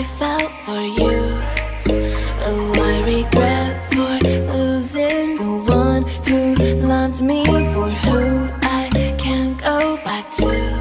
I felt for you. Oh, I regret for losing the one who loved me For who I can't go back to.